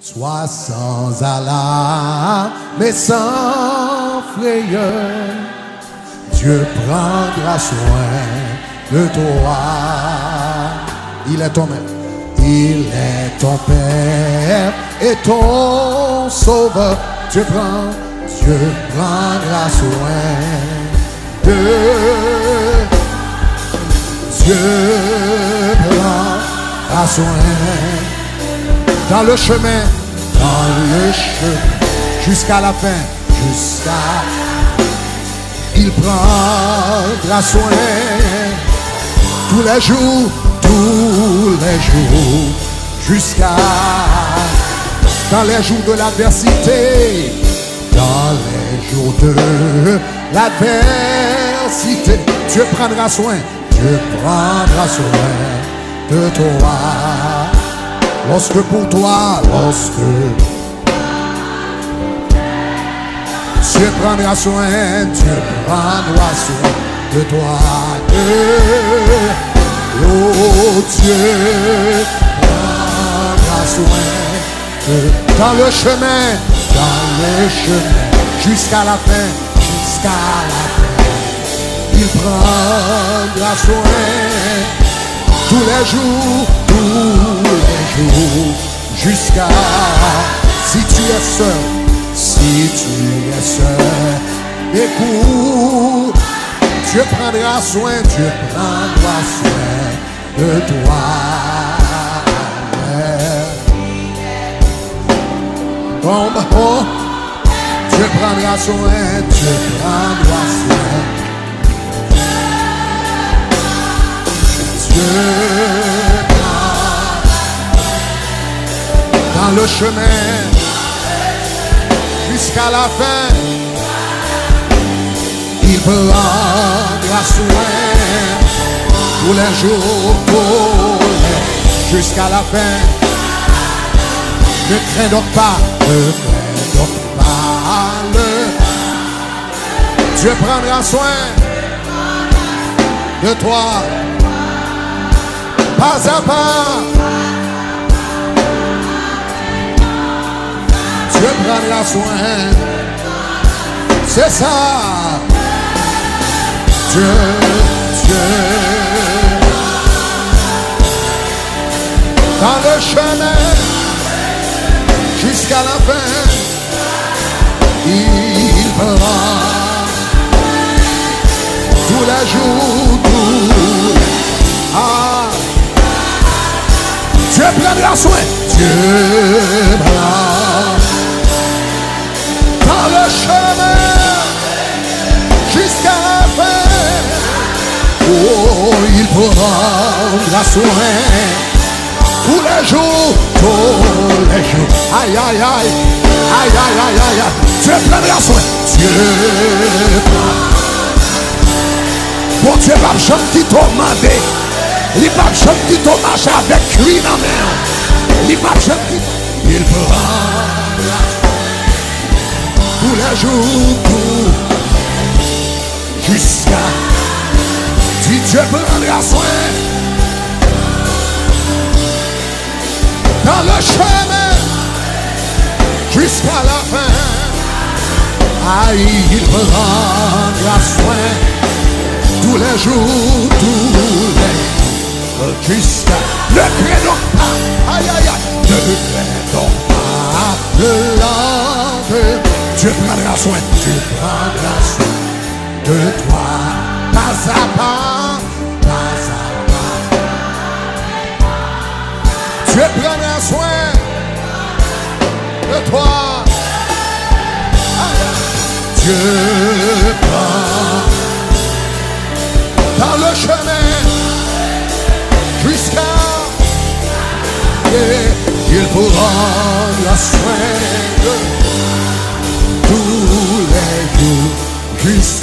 Sois sans alarme, mais sans frayeur. Dieu prendra soin de toi. Il est ton Père. Il est ton Père et ton Sauveur. Dieu prend, Dieu prendra soin de Dieu prendra soin dans le chemin, dans le chemin, jusqu'à la fin, jusqu'à. Il prendra soin. Tous les jours, tous les jours, jusqu'à. Dans les jours de l'adversité, dans les jours de l'adversité, Dieu prendra soin, Dieu prendra soin de toi. Lorsque pour toi, lorsque Dieu prendra soin, Dieu prendra soin de toi. Oh Dieu prendra soin dans le chemin, dans le chemin, jusqu'à la fin, jusqu'à la fin. Il prendra soin tous les jours, tous les jours, jusqu'à si tu es seul, si tu es seul, écoute, Dieu prendra soin, Dieu prendra soin de toi. Tombe, oh, Dieu prendra soin, Dieu prendra soin. Dieu chemin jusqu'à la fin. Il prendra soin tous les jours, jusqu'à la fin. Ne crains donc pas, ne crains donc pas. le- Dieu prendra soin de toi, pas à pas. Prendra soin, c'est ça. Dieu, Dieu, dans le chemin jusqu'à la fin, il prend tous les jours, les- Ah, Dieu prendra soin, Dieu jusqu'à la fin. Oh, il prendra soin tous les jours, tous les jours. Aïe, aïe, aïe, aïe, aïe, aïe, aïe, aïe. Dieu prendra soin. Dieu prend. Bon Dieu va me chanter ton mandé. Il va me chanter ton marché avec lui dans la main. Il va me chanter. Il prendra jours, jusqu'à si Dieu prendra soin dans le chemin jusqu'à la fin. Aïe, il prendra soin tous les jours, tous les jusqu'à ne crains donc pas. Aïe, aïe, aïe, donc pas le. Dieu prendra soin, Dieu prendra soin de toi, pas à pas, pas à pas. Dieu prendra soin de toi. Dieu prend dans le chemin jusqu'à. Et il prendra soin de